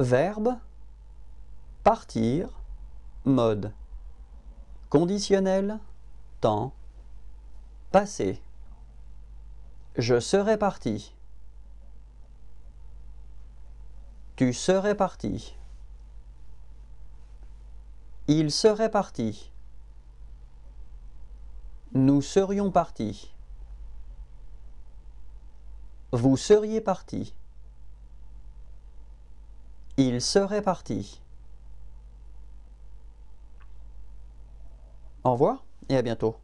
Verbe partir, mode. Conditionnel, temps. Passé. Je serais parti. Tu serais parti. Il serait parti. Nous serions partis. Vous seriez parti. Il serait parti. Au revoir et à bientôt.